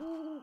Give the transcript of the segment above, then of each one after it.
Ooh.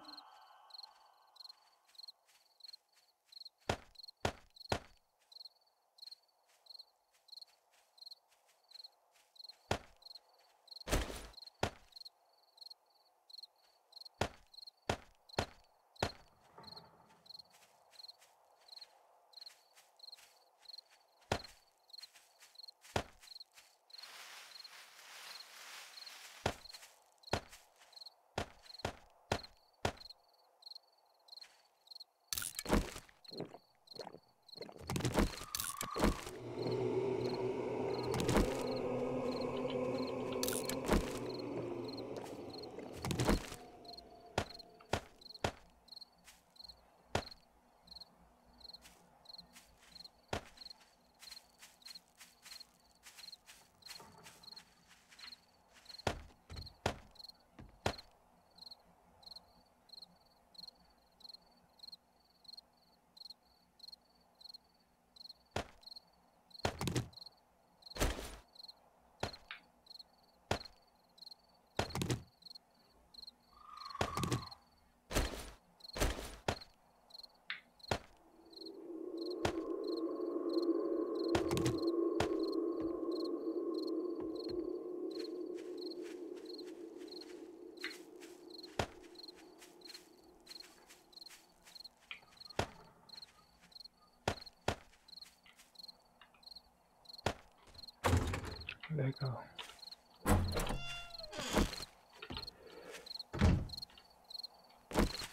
Legal.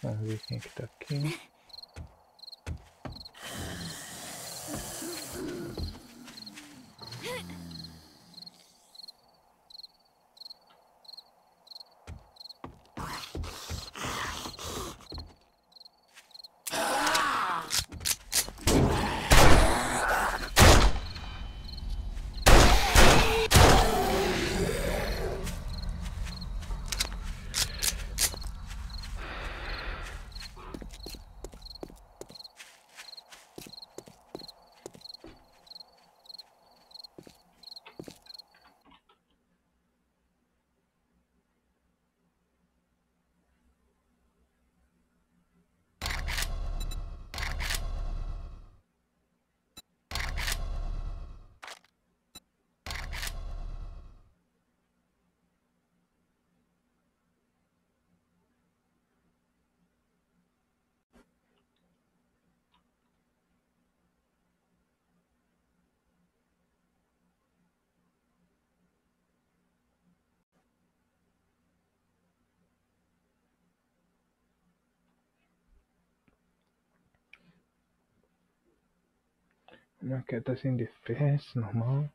Vamos ver quem é que tá aqui. Man das sind die Fresse nochmal.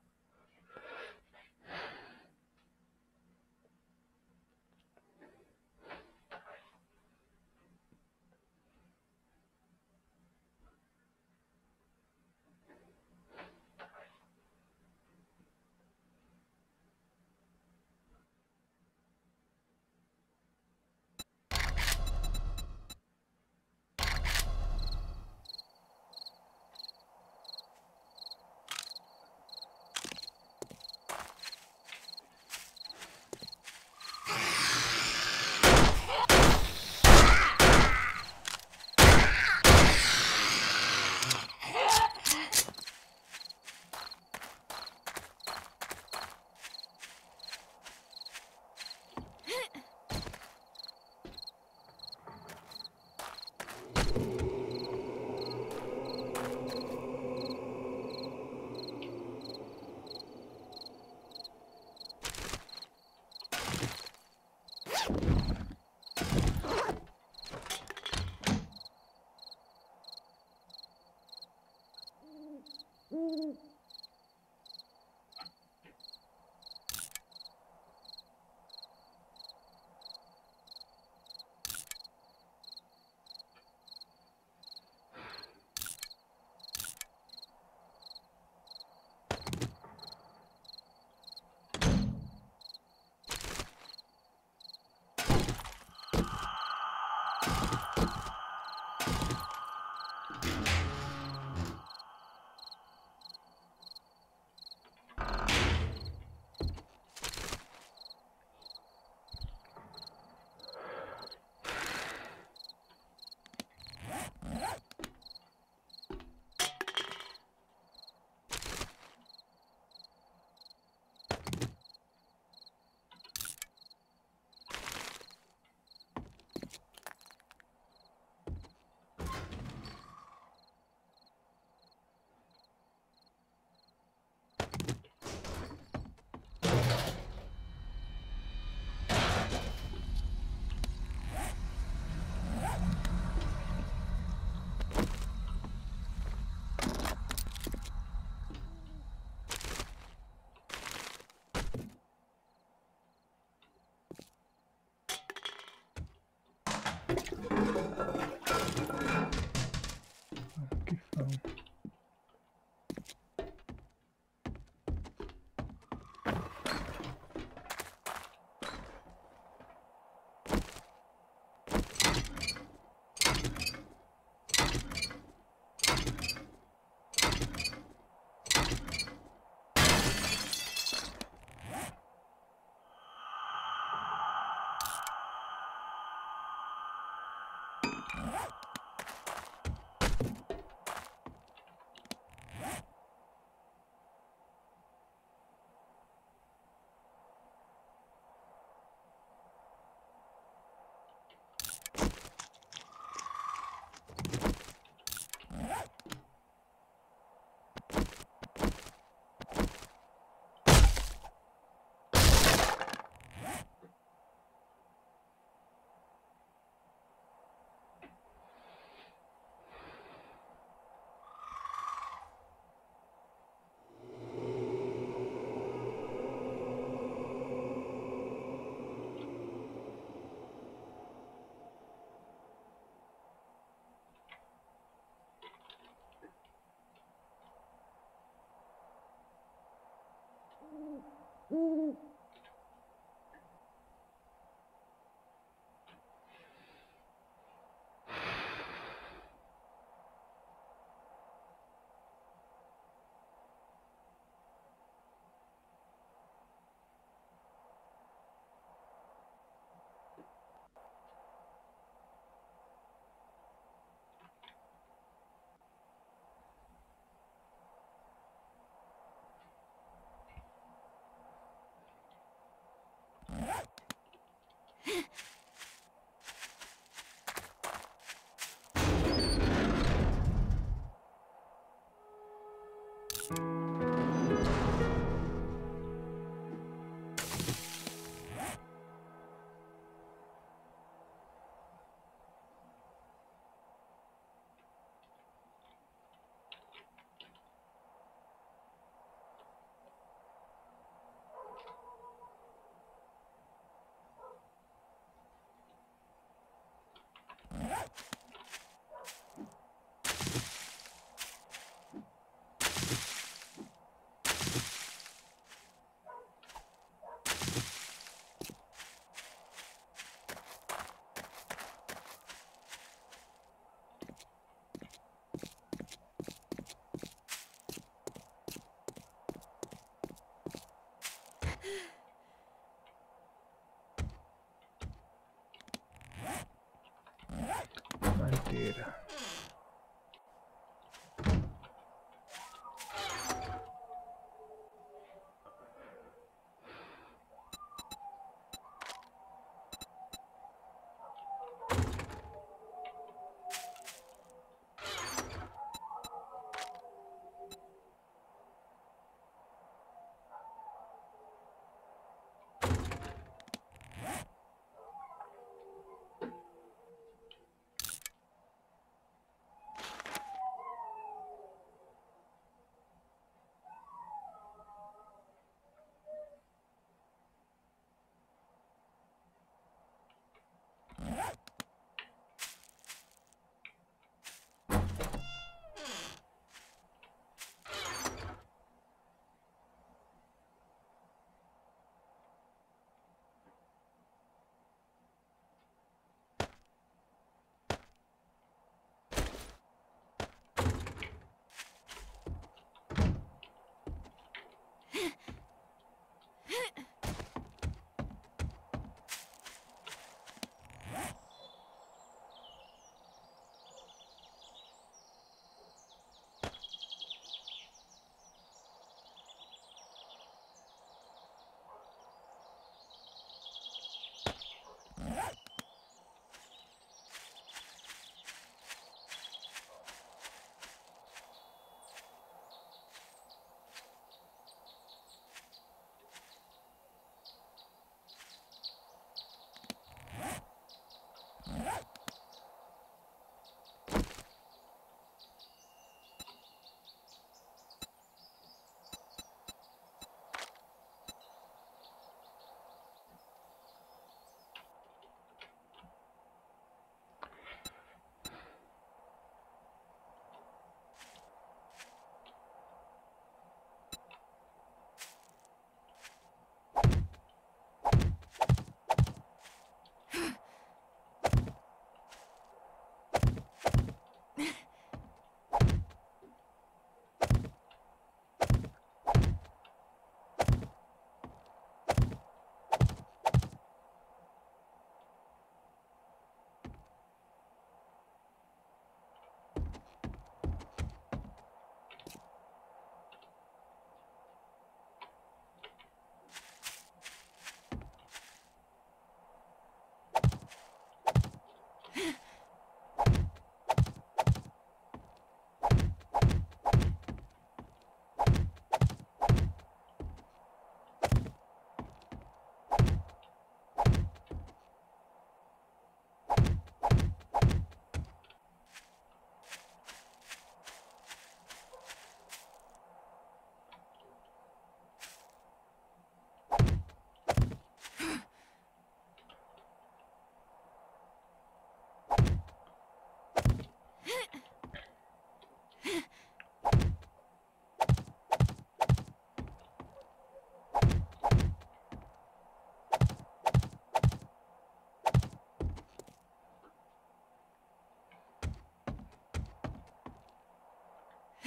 problem. Ooh. Madeira. えっ?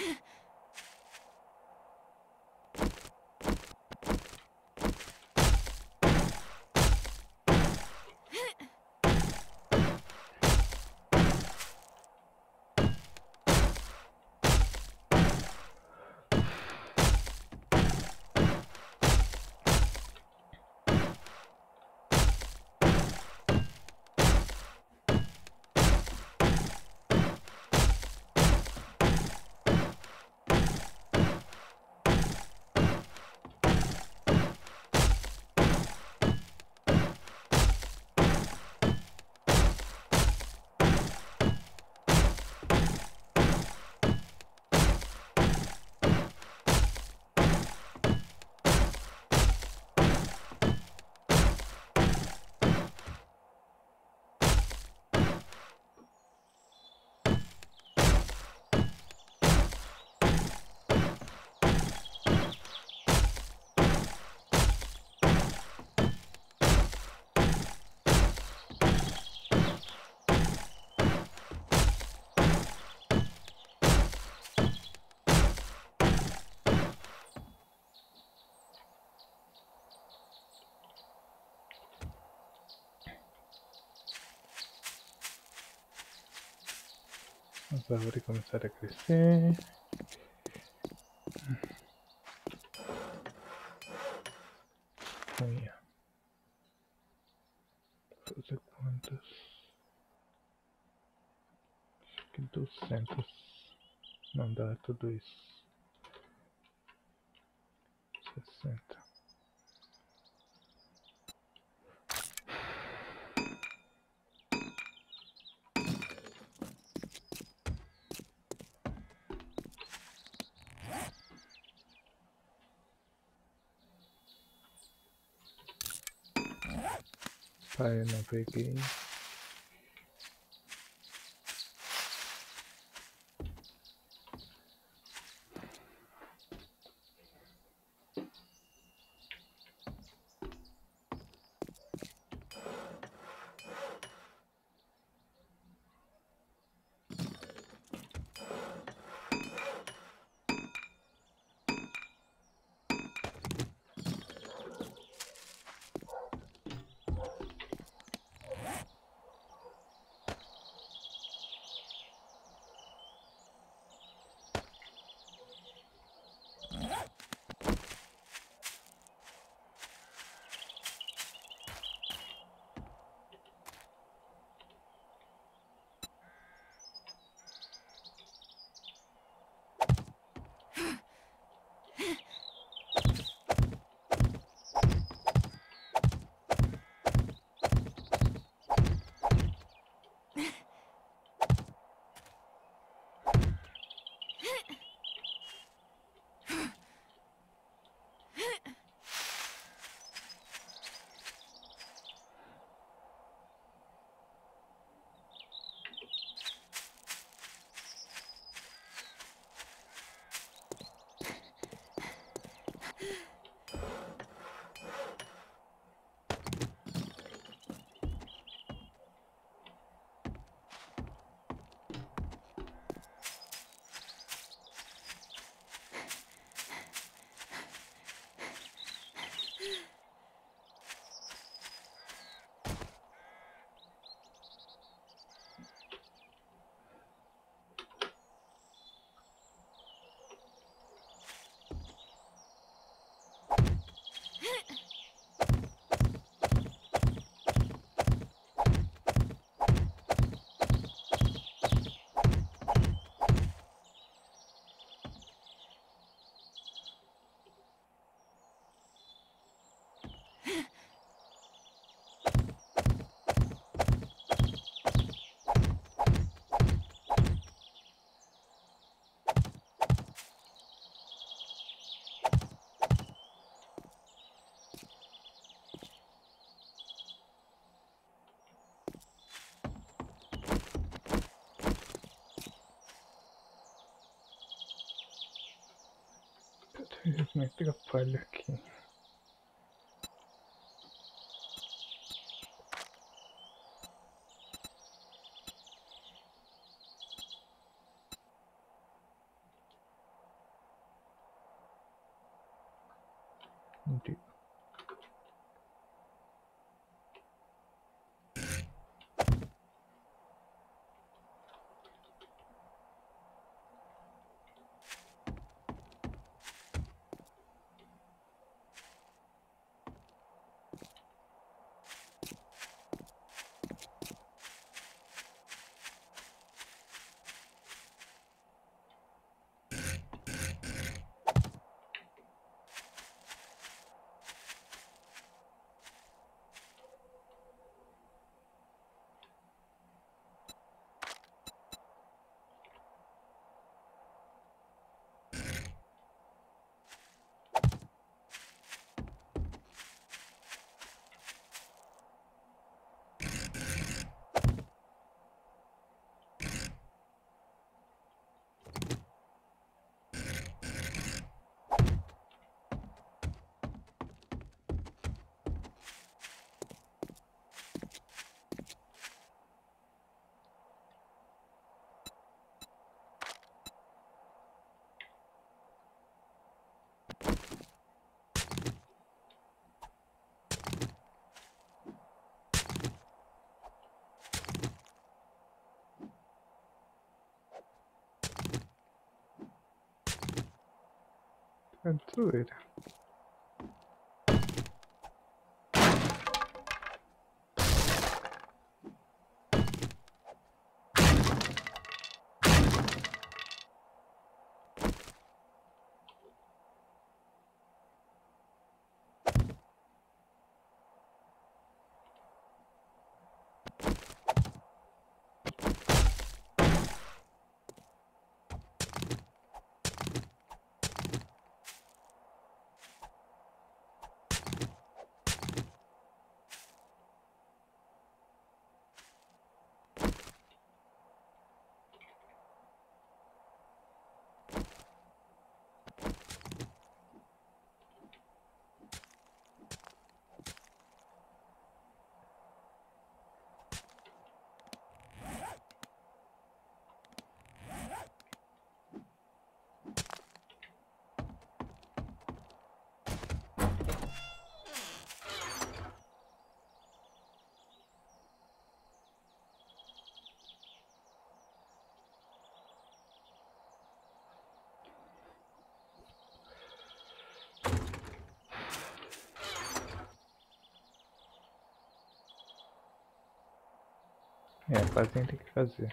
えっ? As árvores começaram a crescer. Unha. Fazer quantas? Acho que duzentos. Não dá tudo isso. file of a game えっ? Entonces me pega palo aquí. and do it. É, fazem tem que fazer.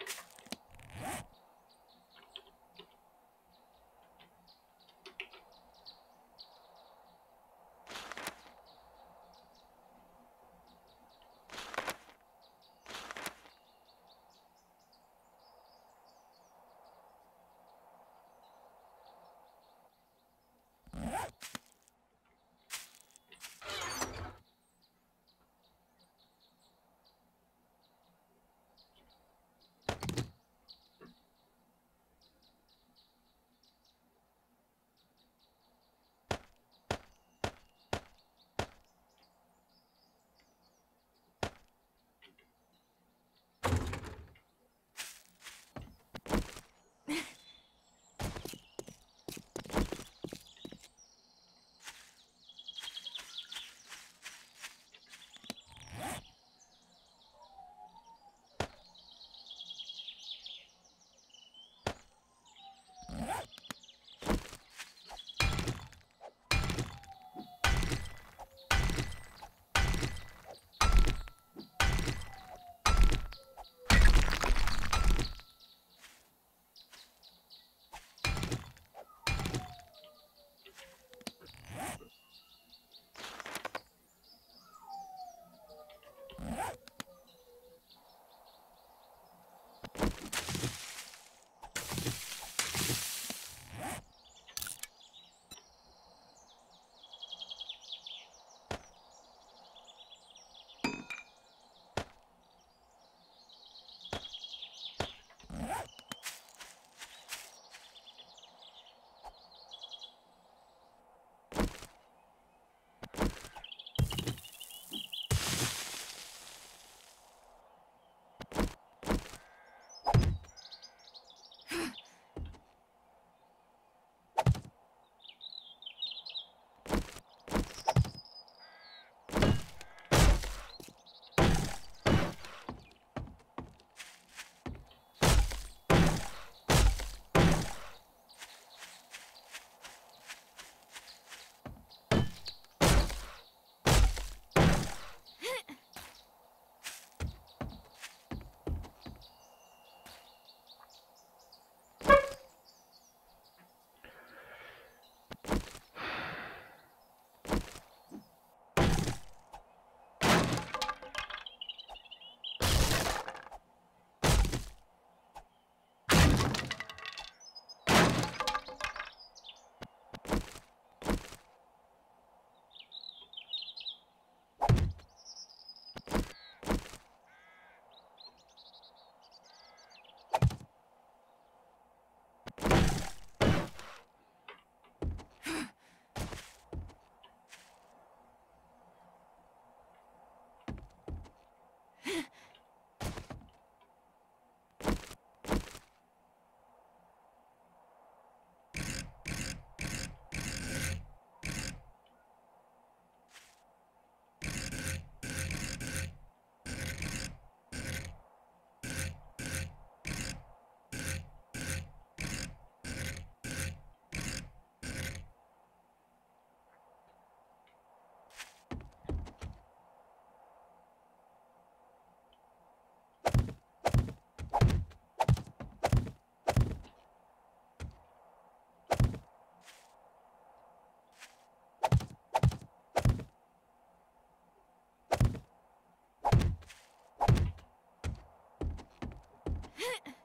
えっ?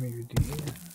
Let me redo here.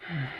Hmm.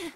Yeah.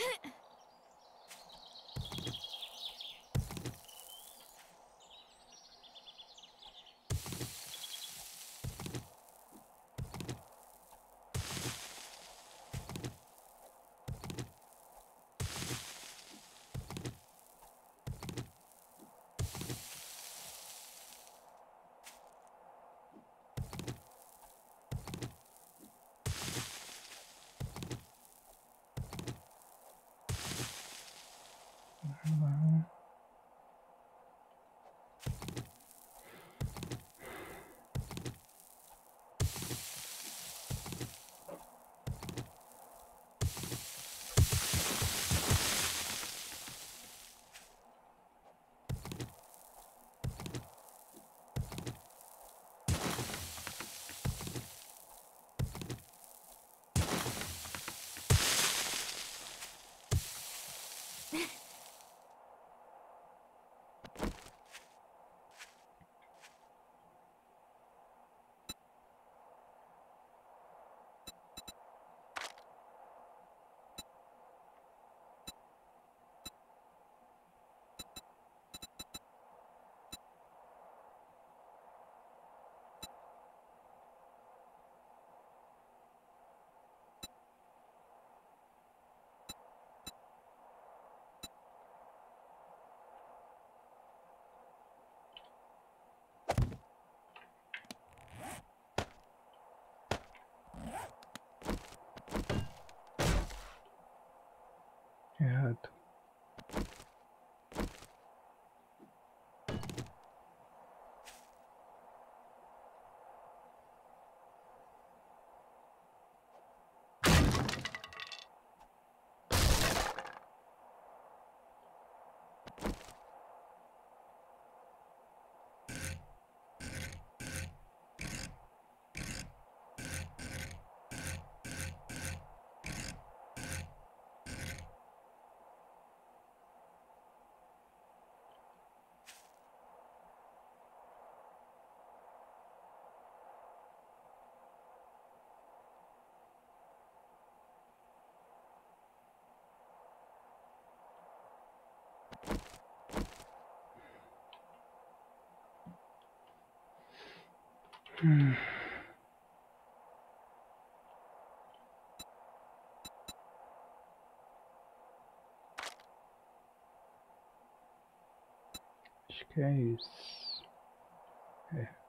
えっ? had. Acho que é isso. É.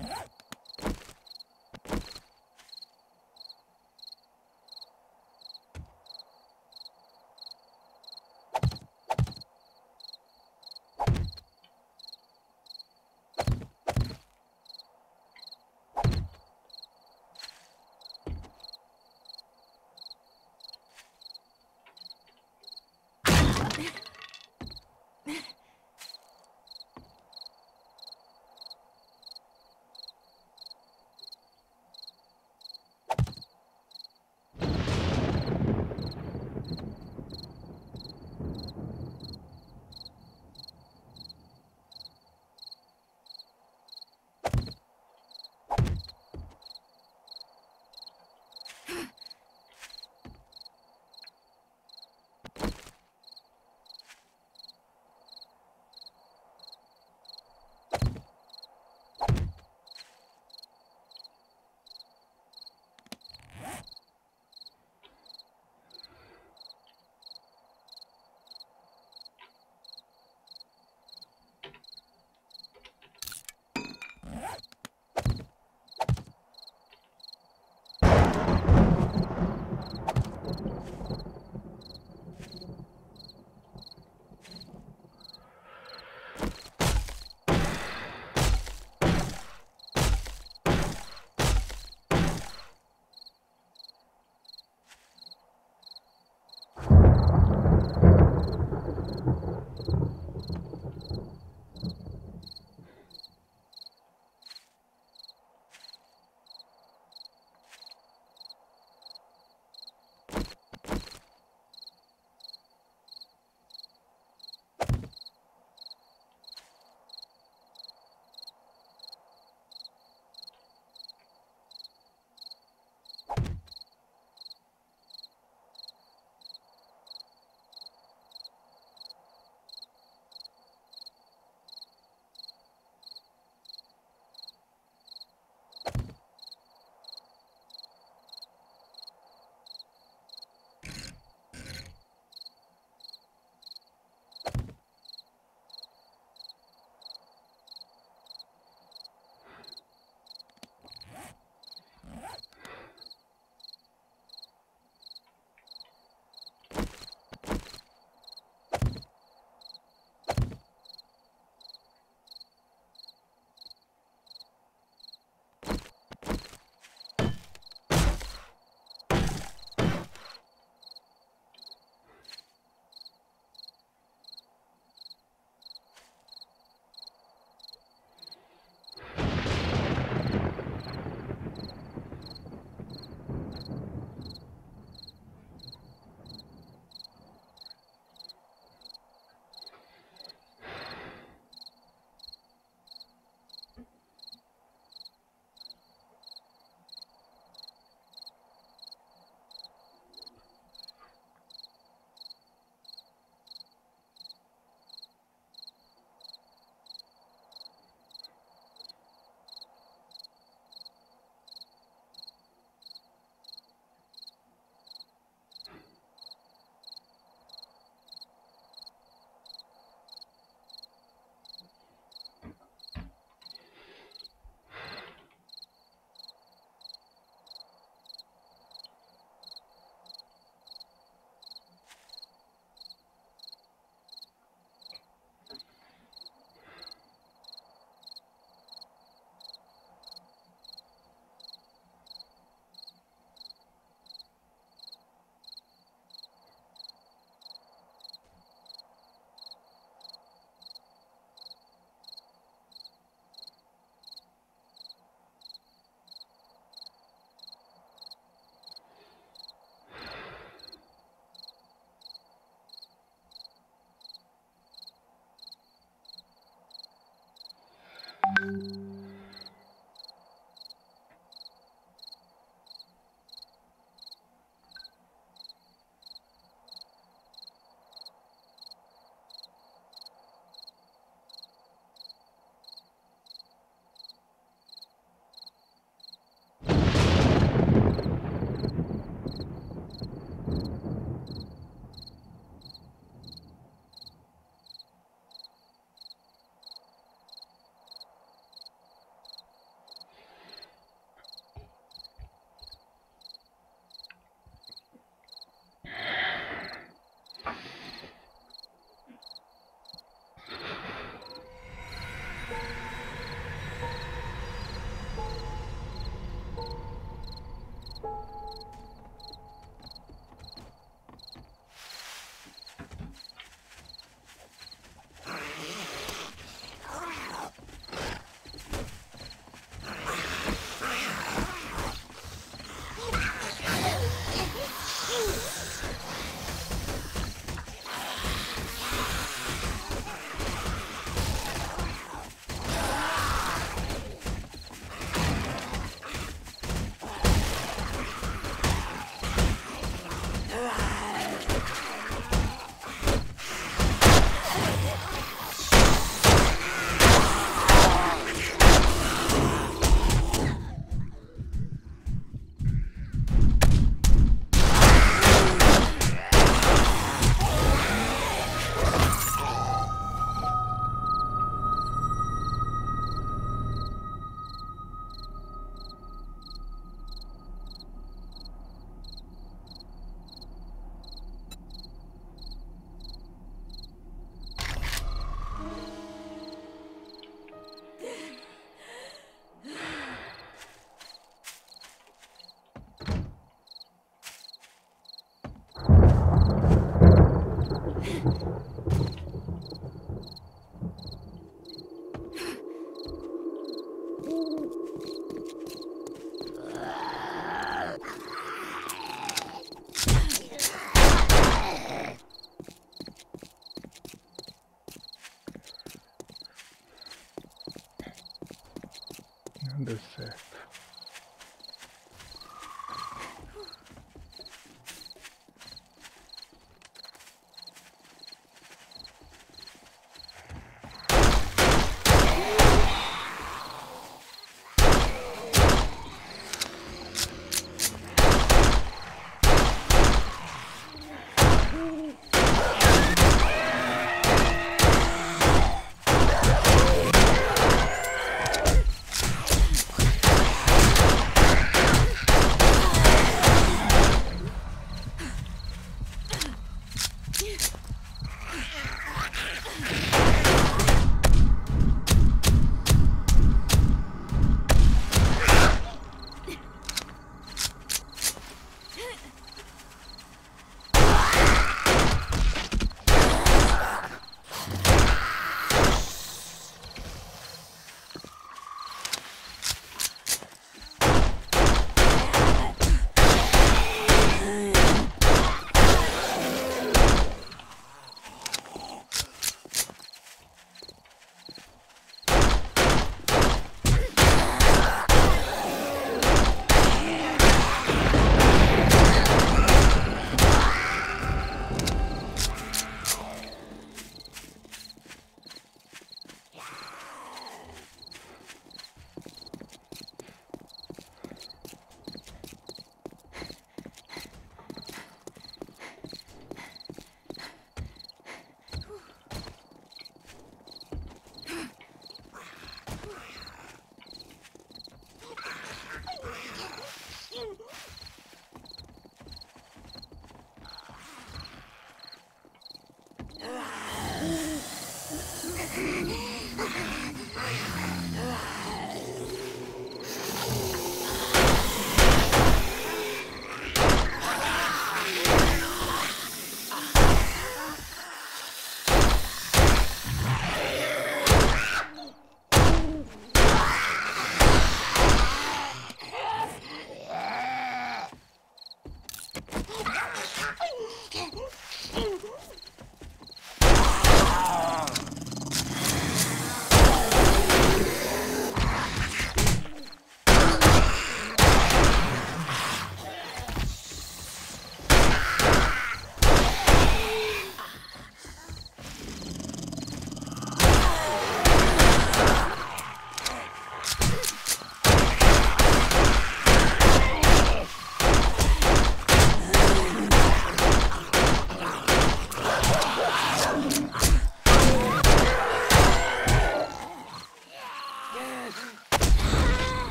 Huh?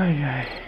Ai ai.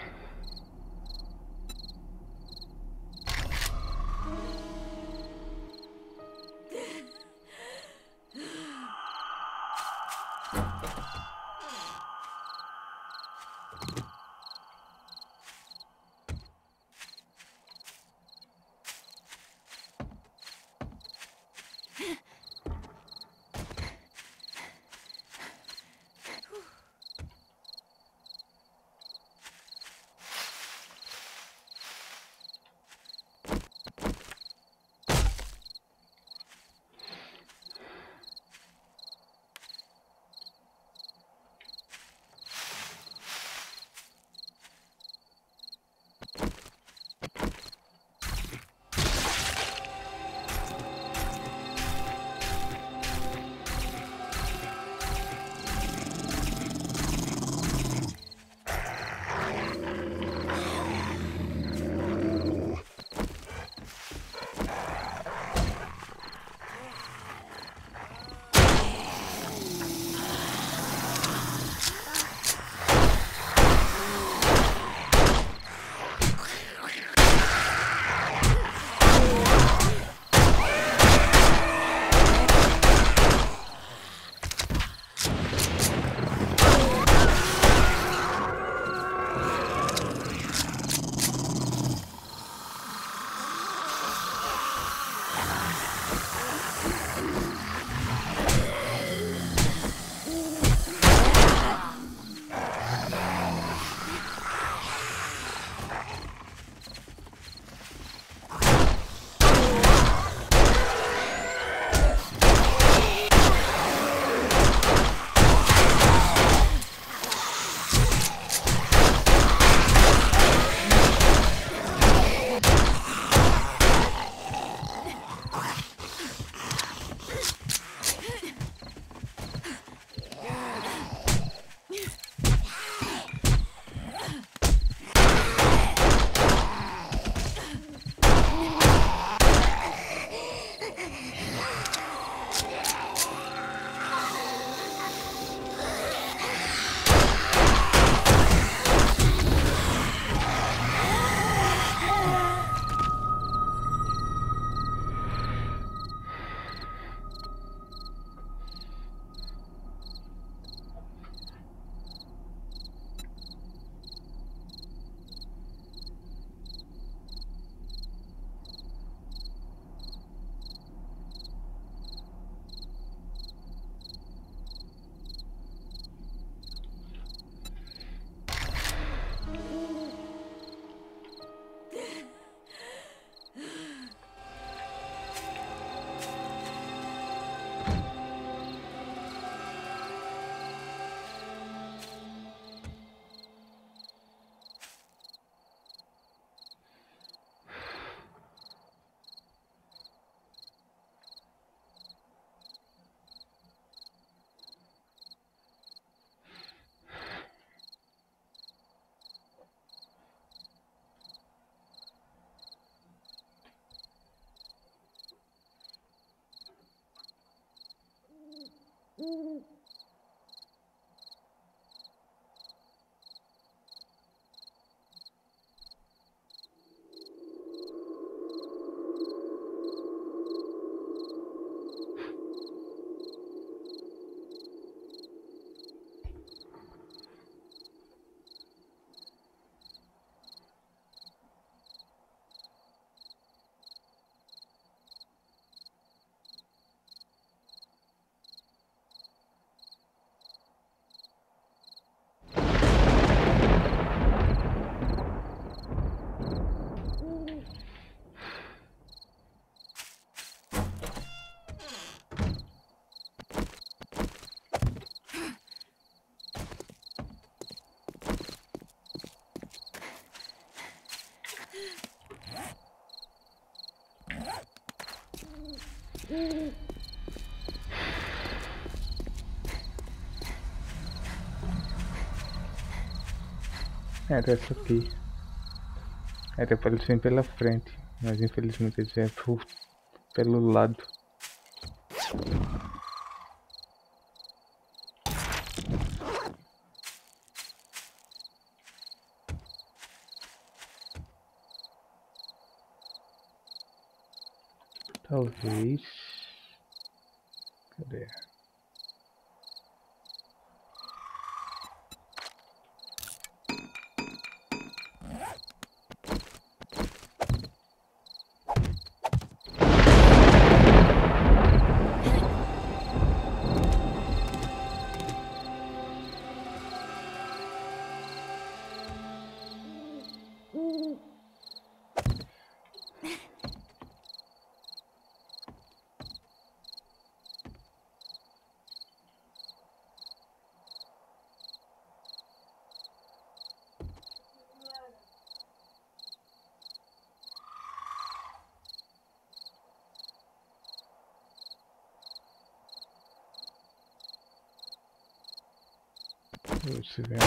Mm-hmm. Era essa aqui. Era para eles virem pela frente, mas infelizmente eles vêm pelo lado. Talvez. Se vê.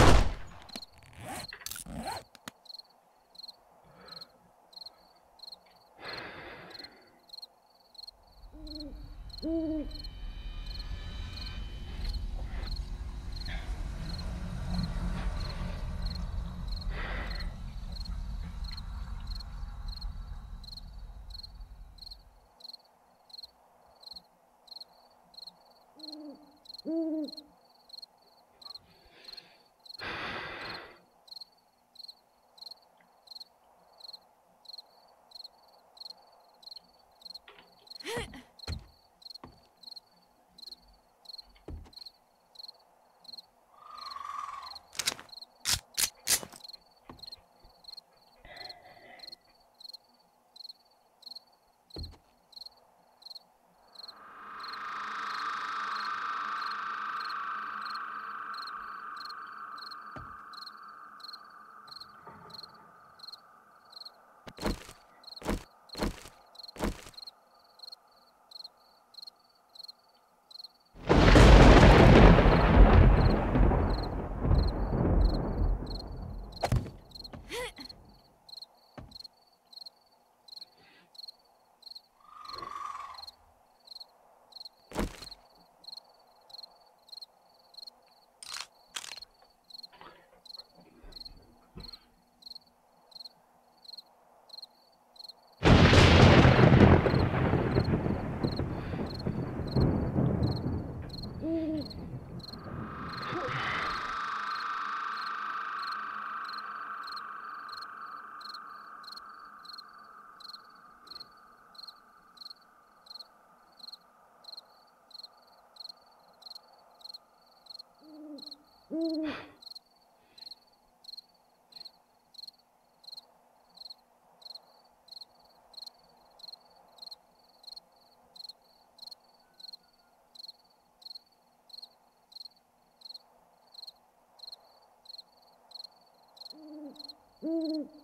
Ooh.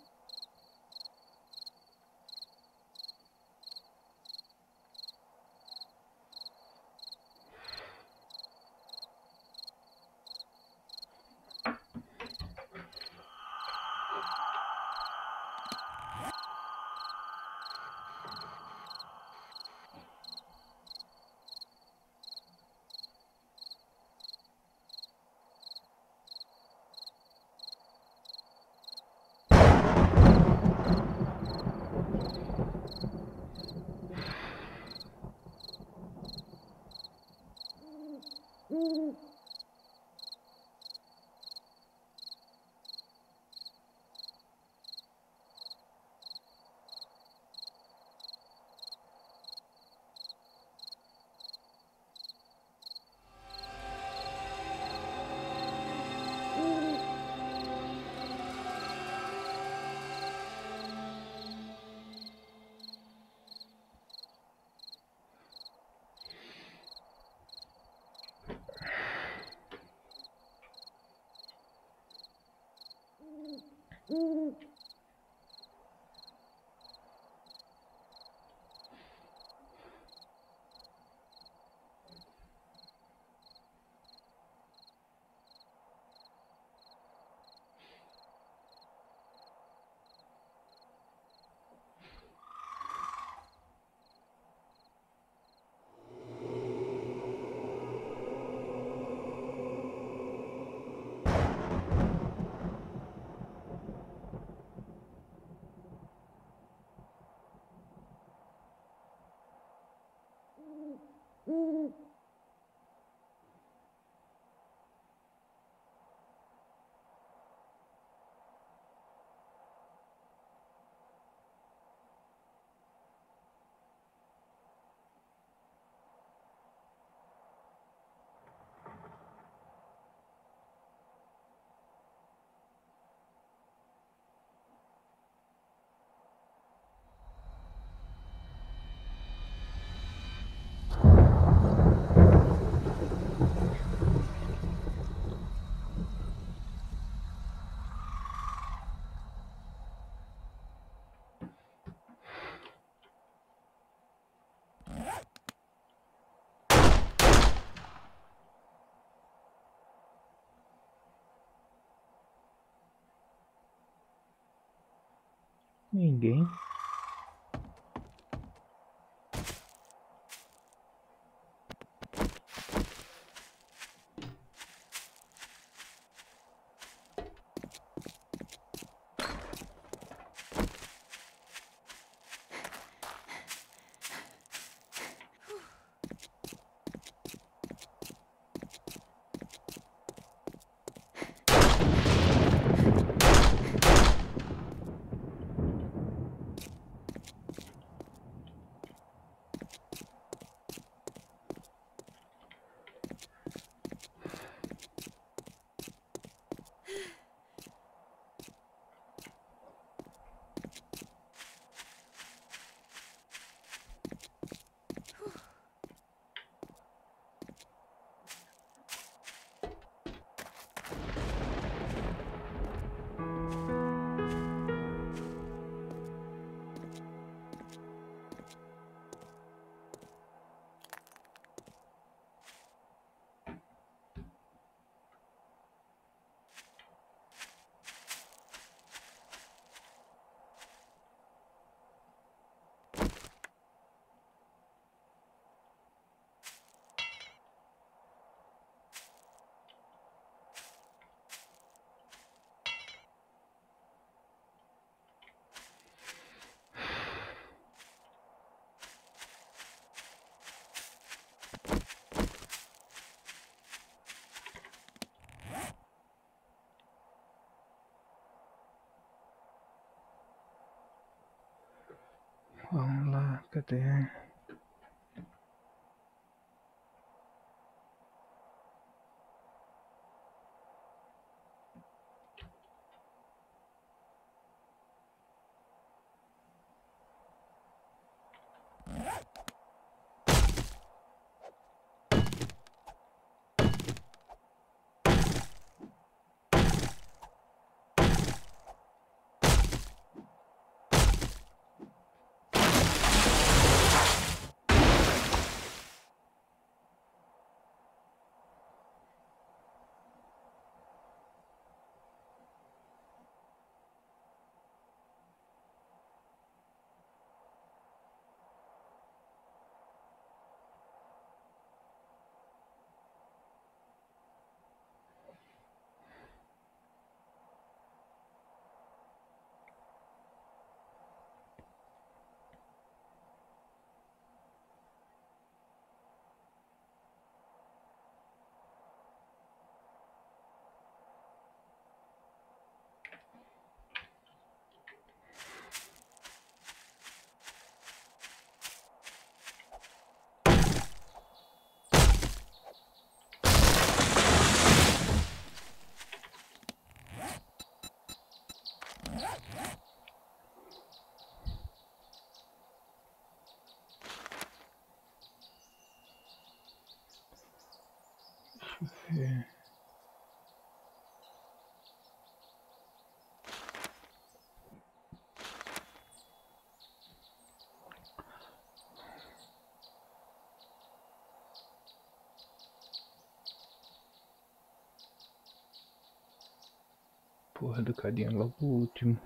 Ninguém. Ketika. Ver. Porra do cadinho logo o último.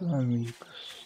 Amigos.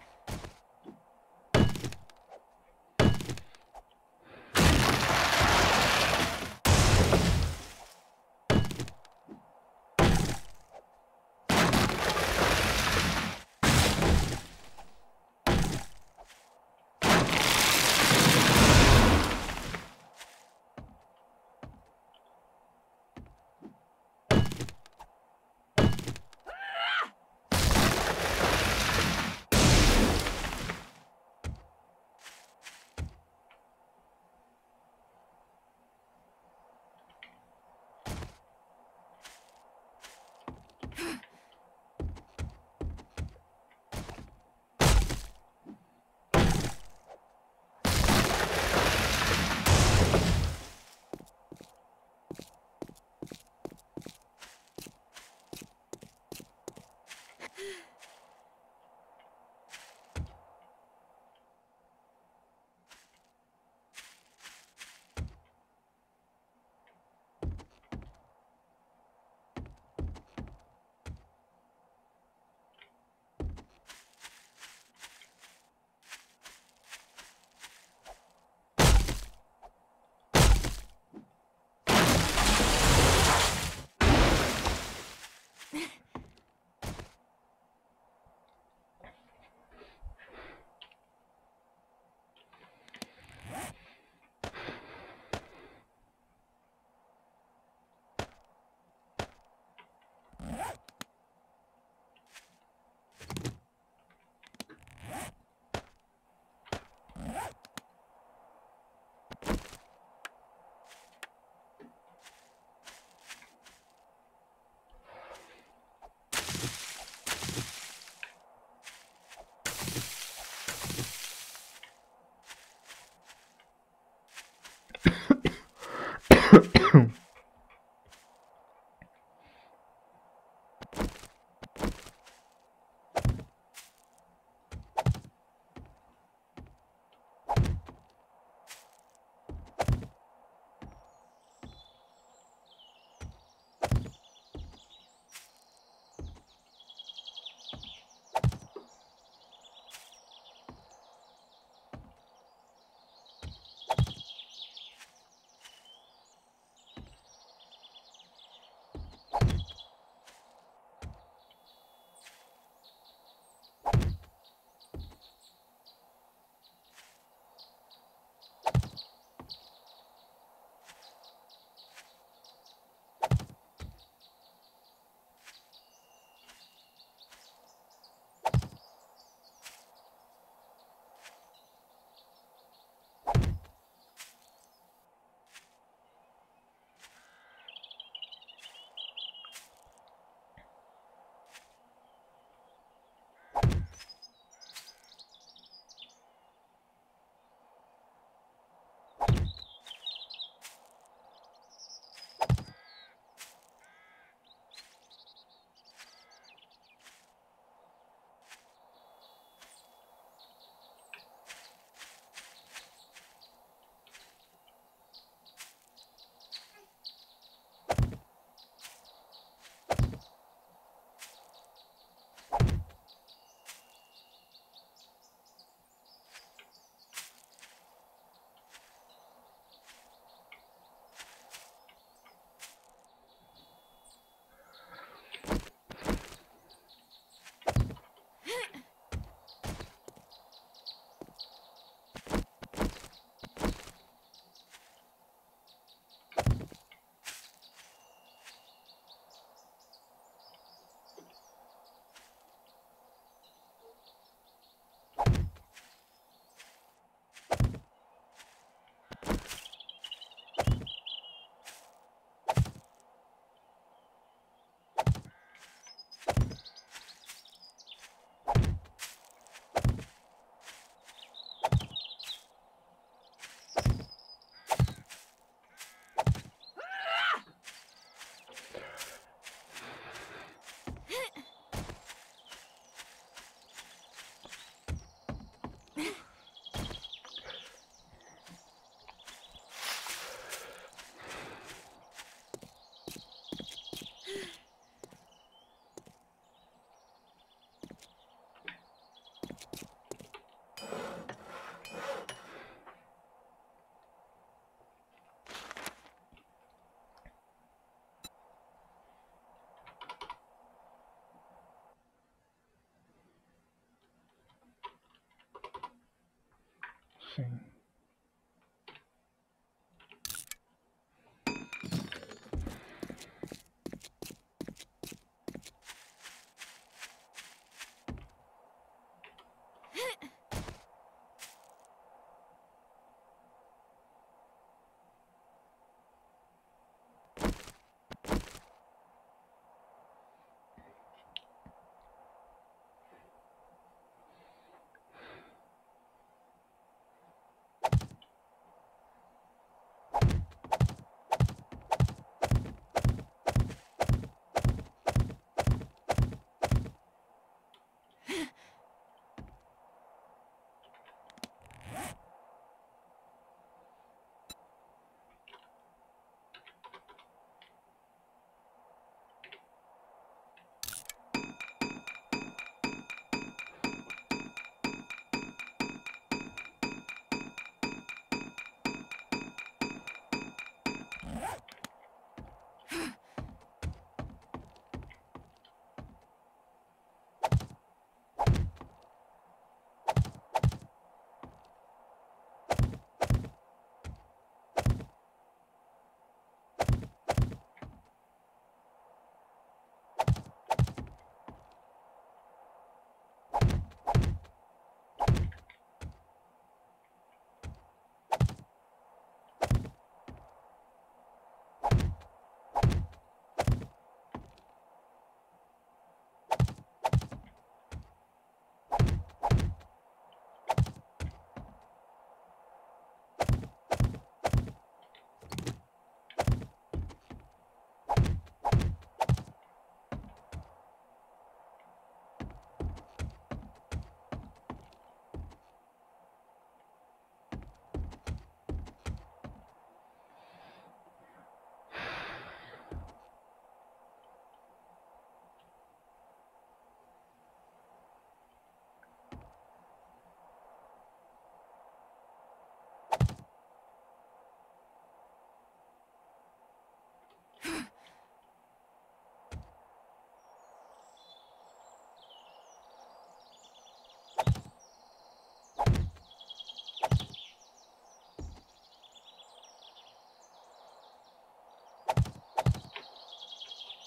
ん?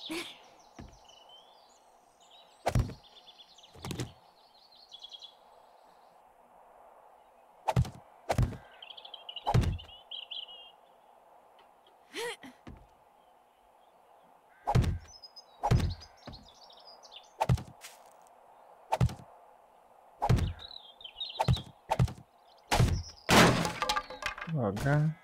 Ở ga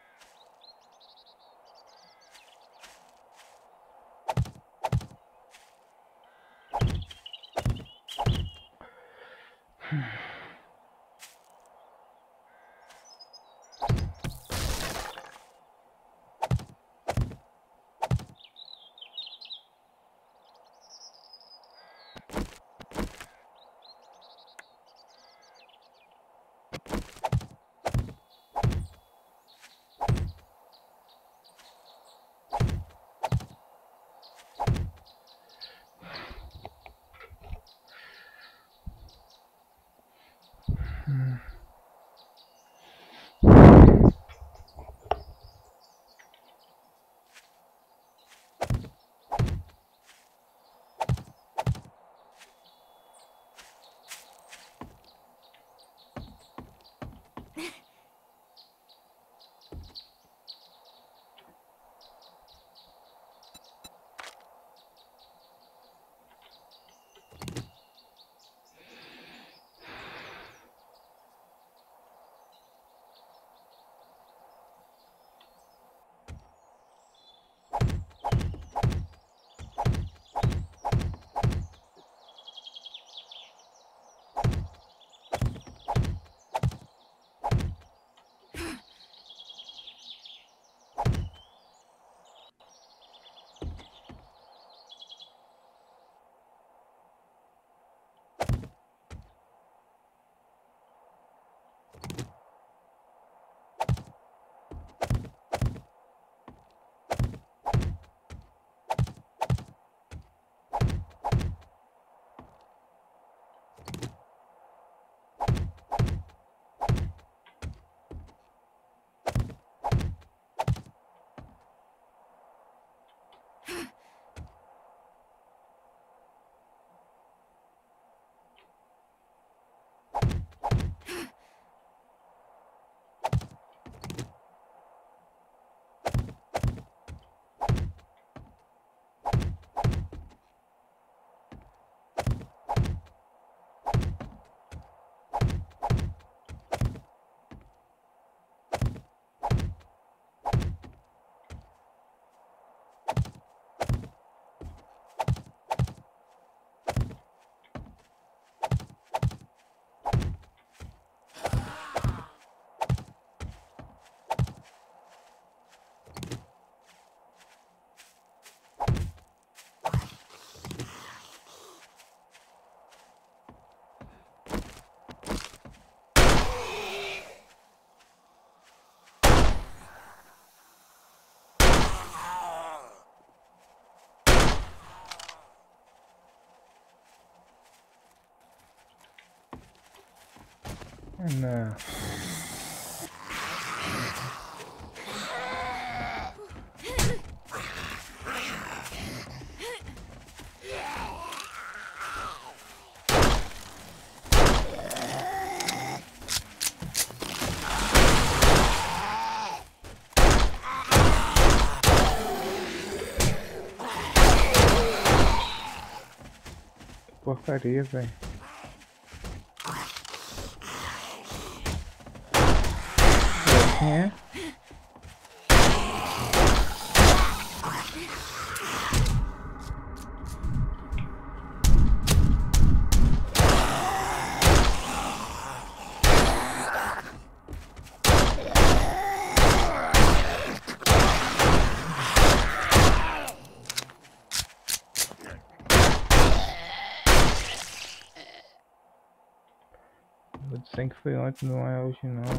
Yeah. Não. Porcaria, velho. here. would think we the ocean now.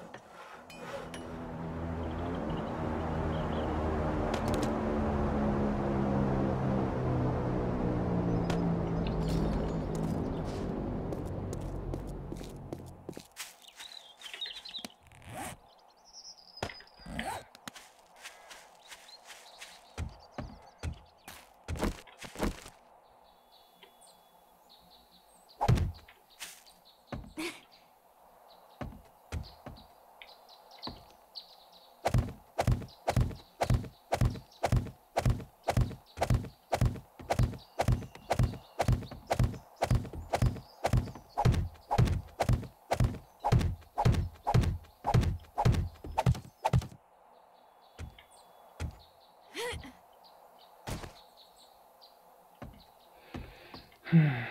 Hmm.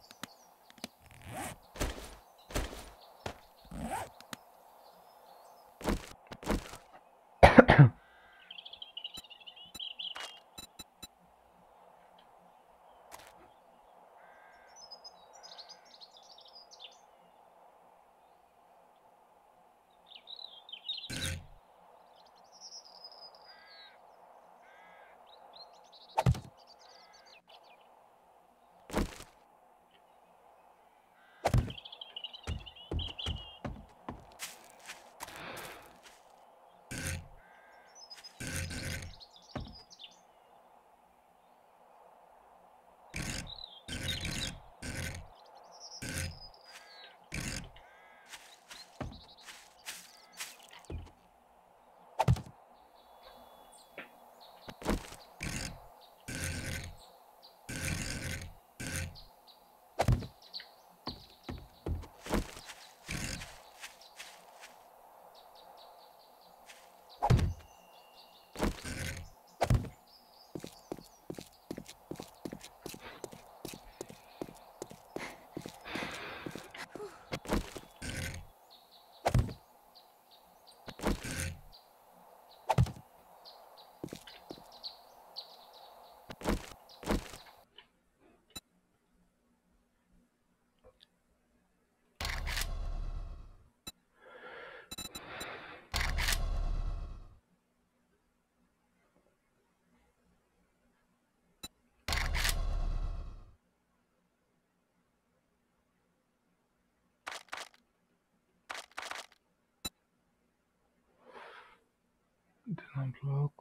Canal Block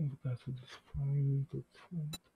is better described as.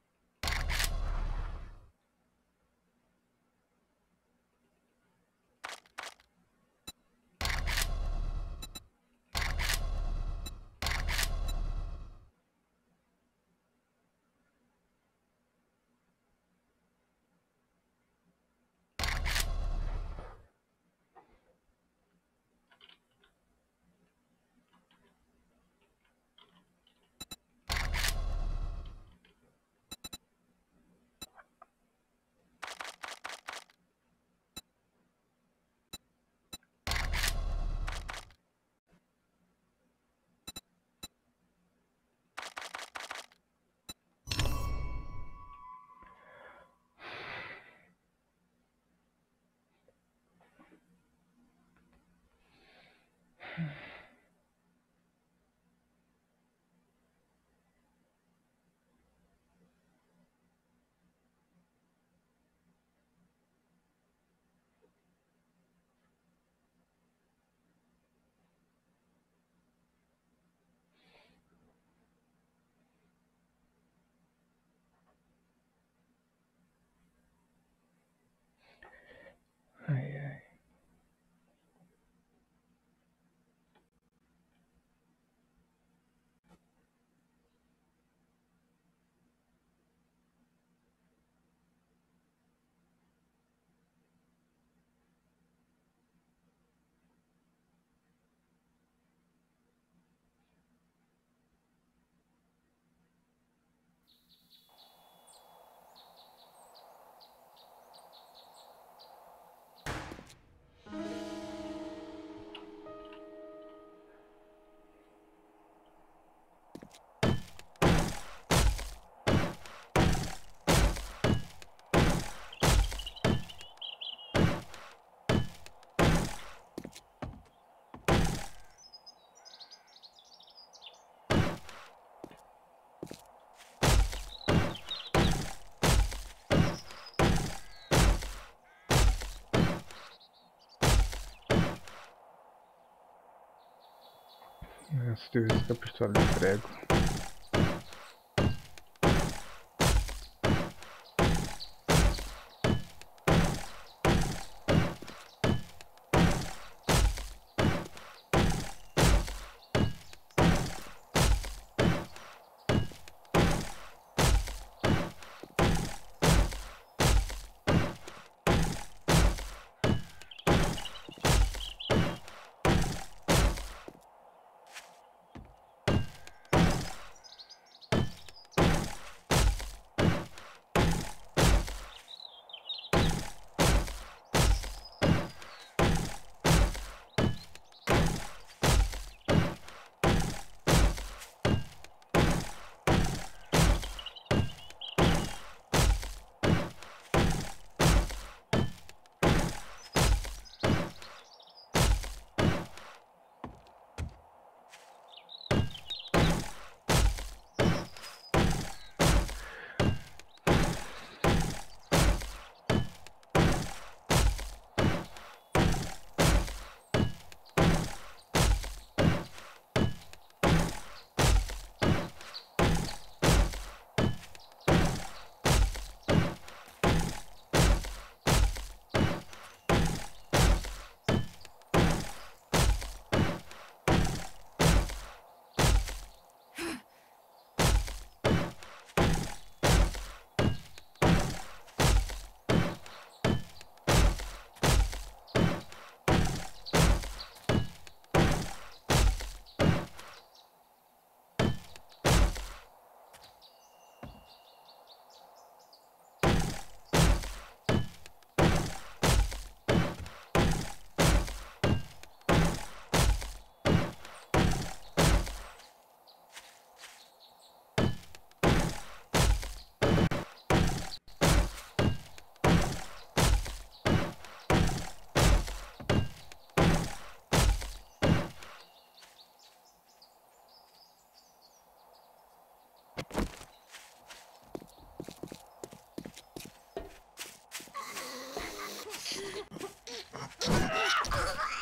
Essa deve ser a pistola de prego. Ah!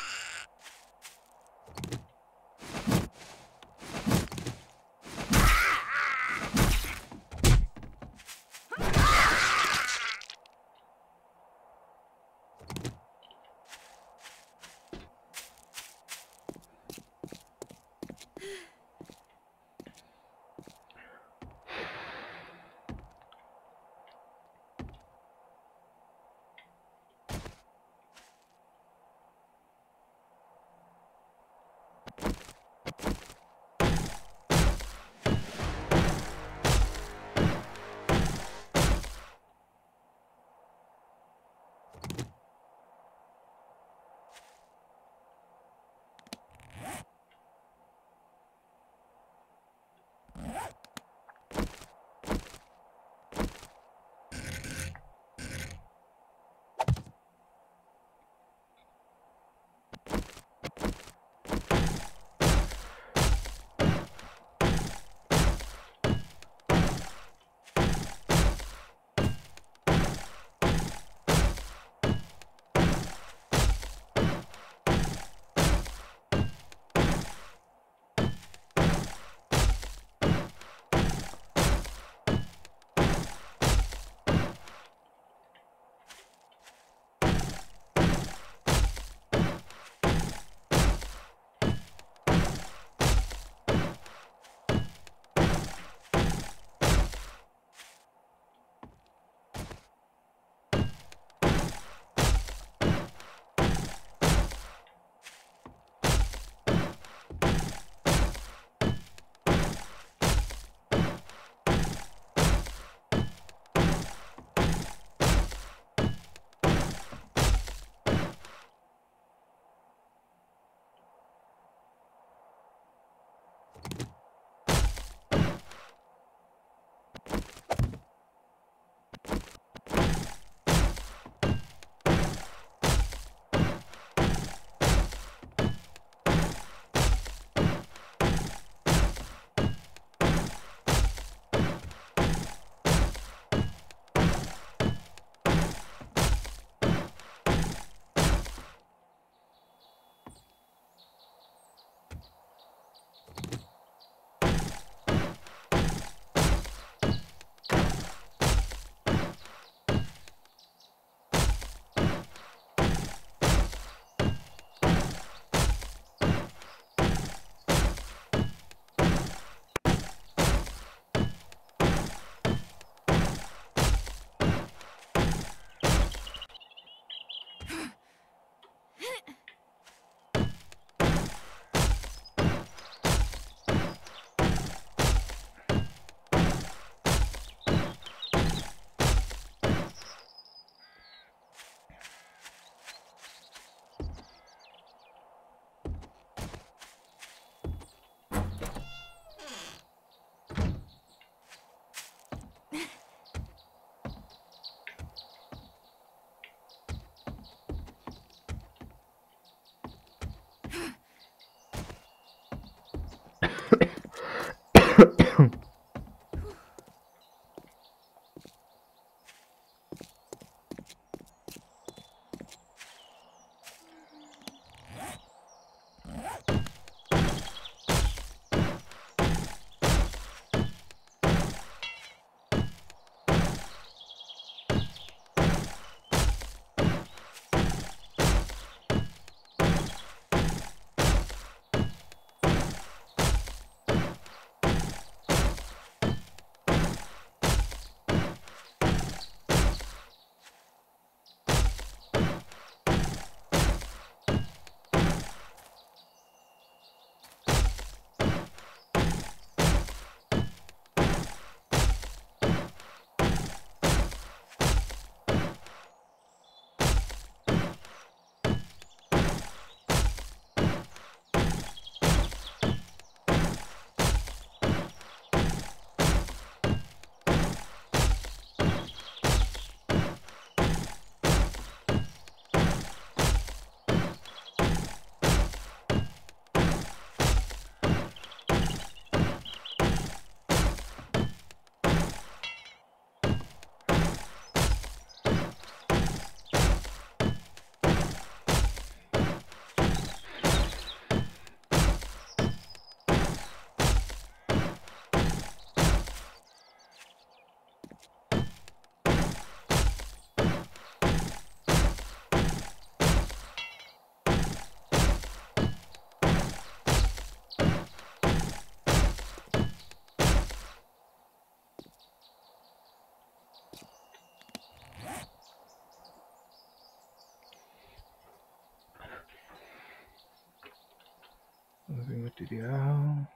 studio.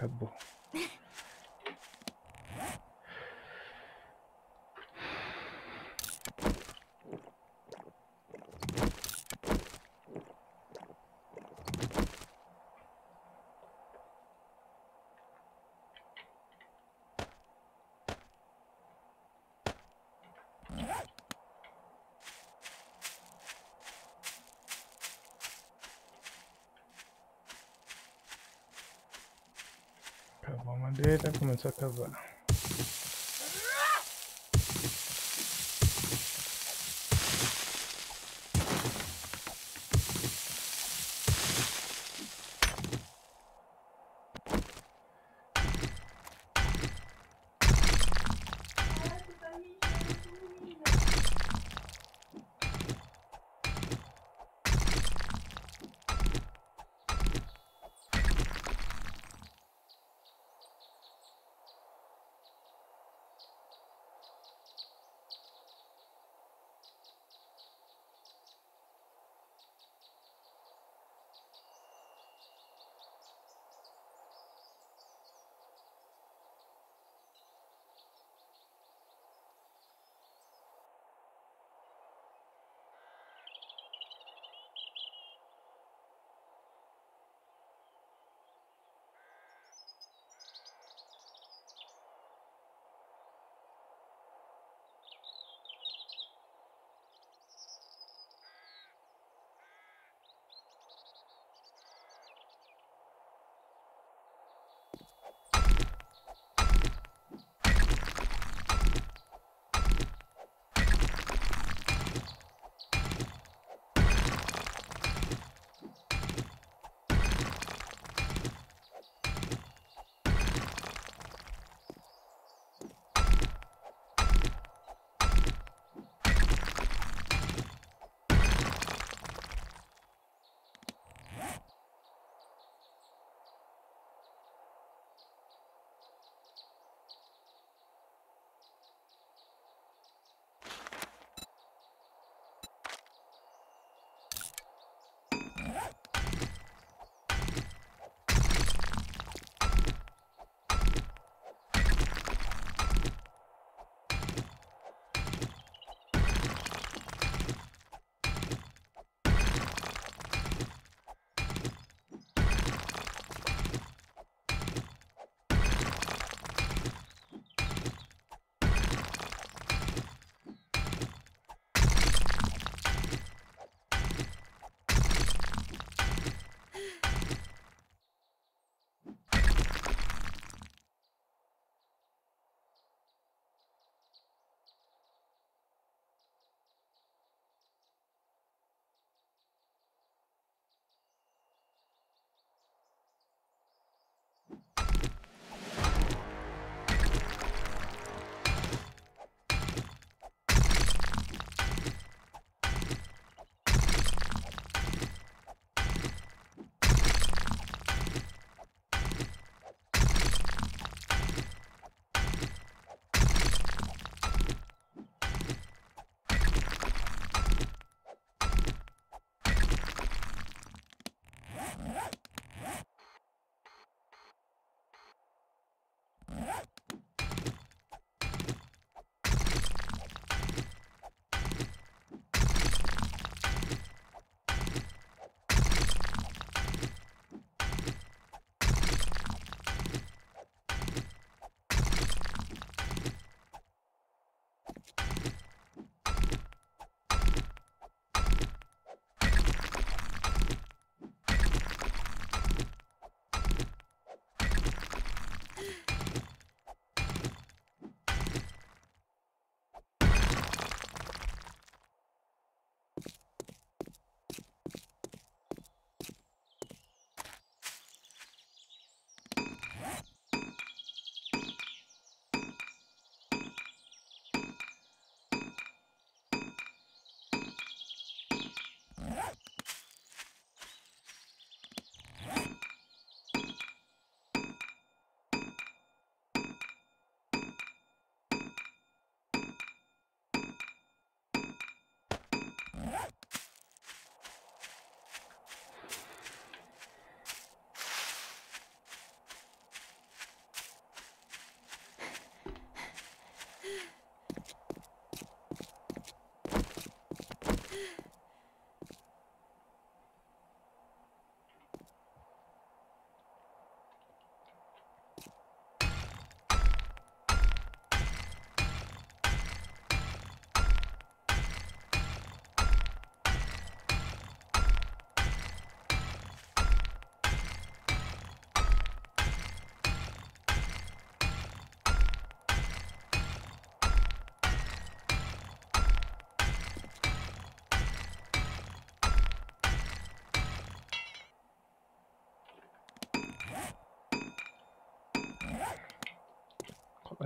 Acabou. A madeira, começou a cavar.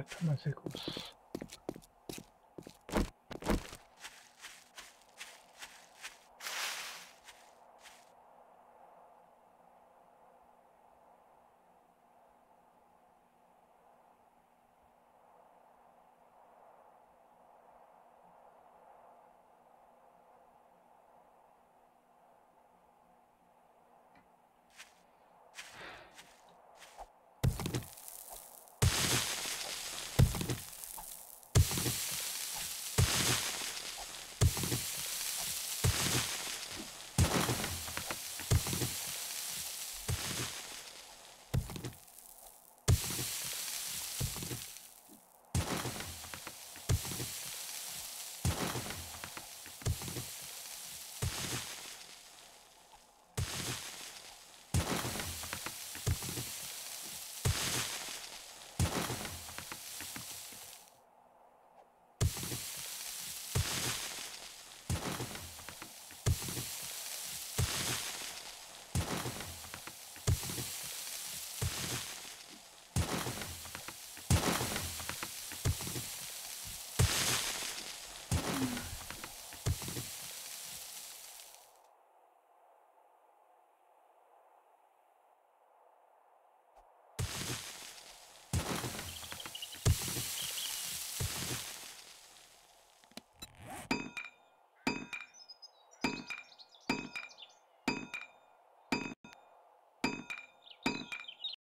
Perfecto, más secos.